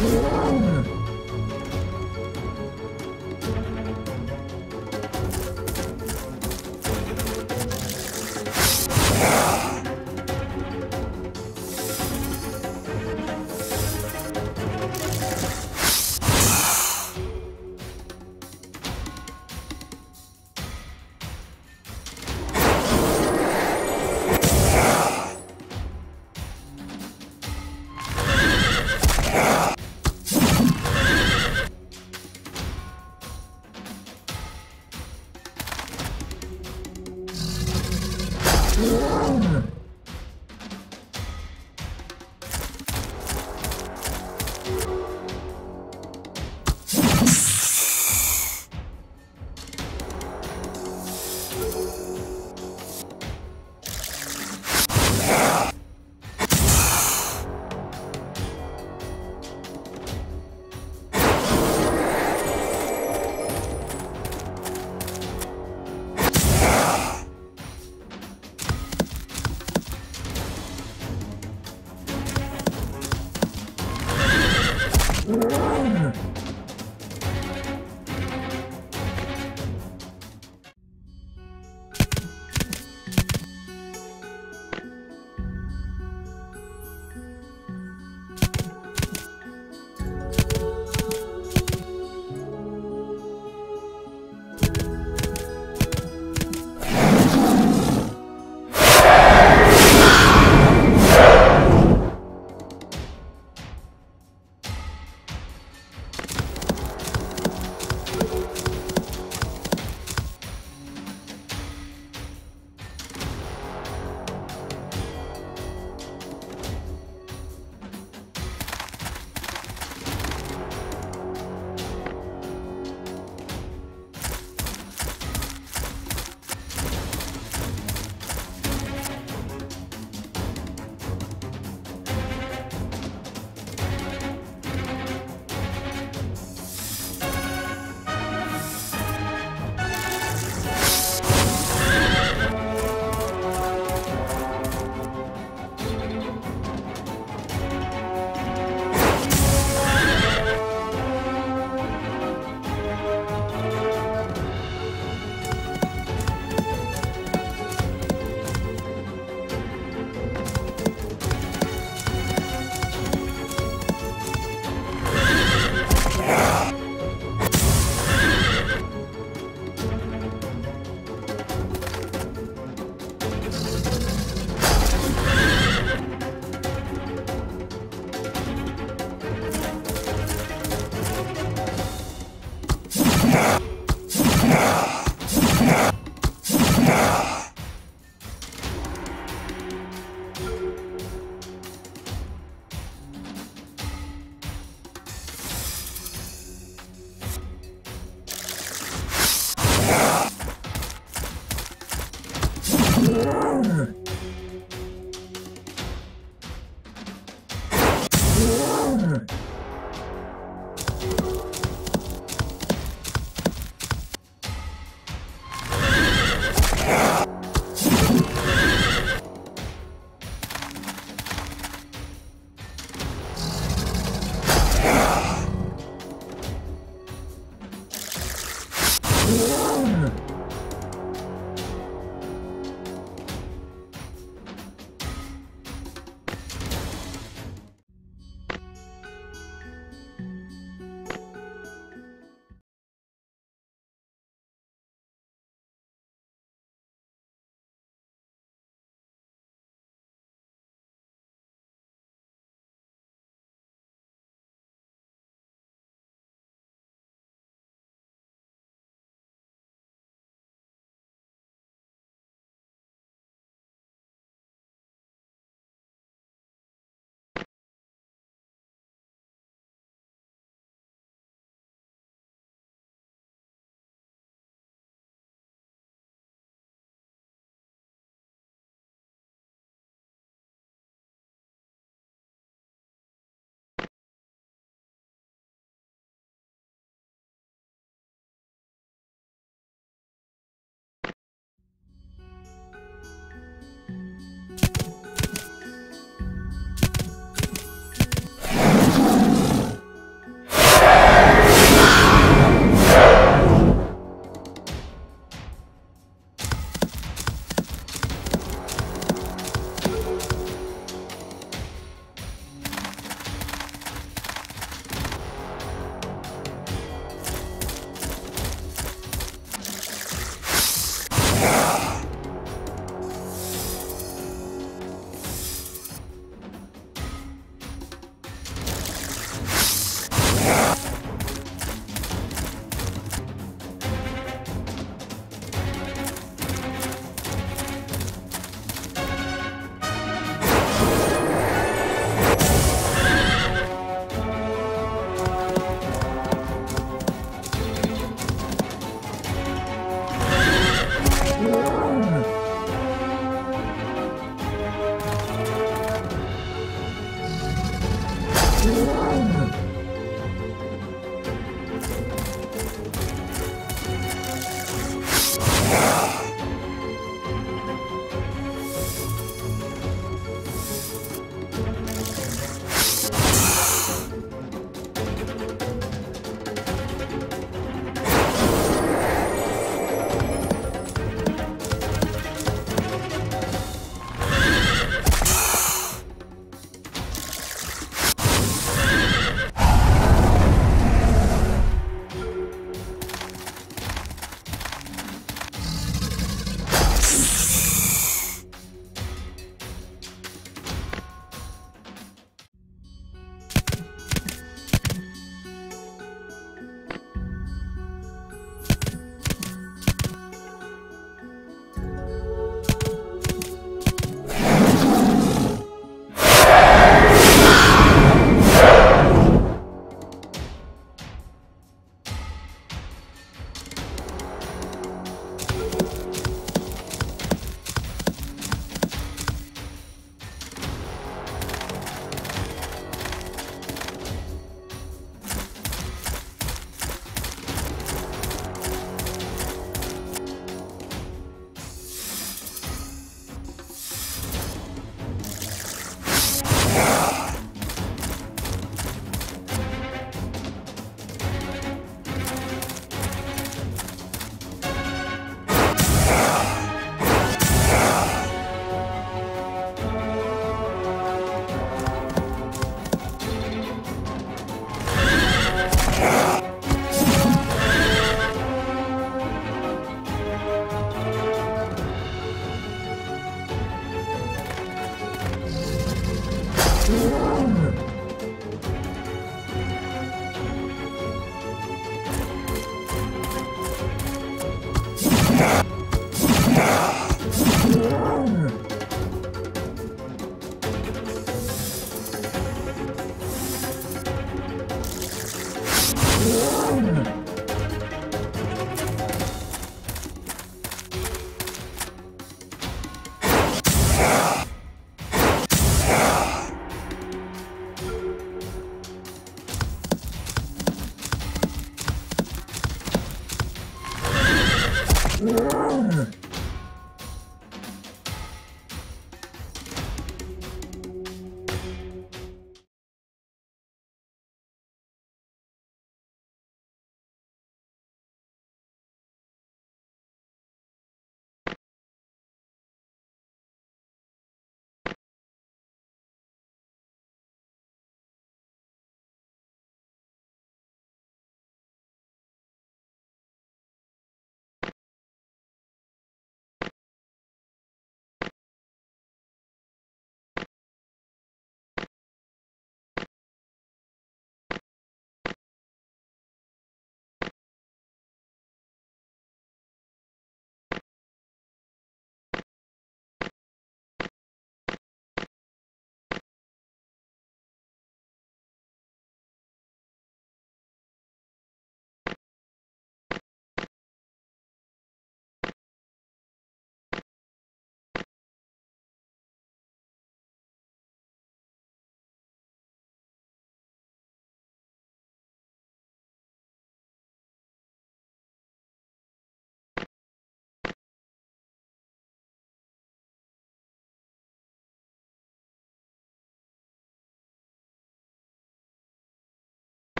Whoa.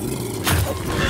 Uh.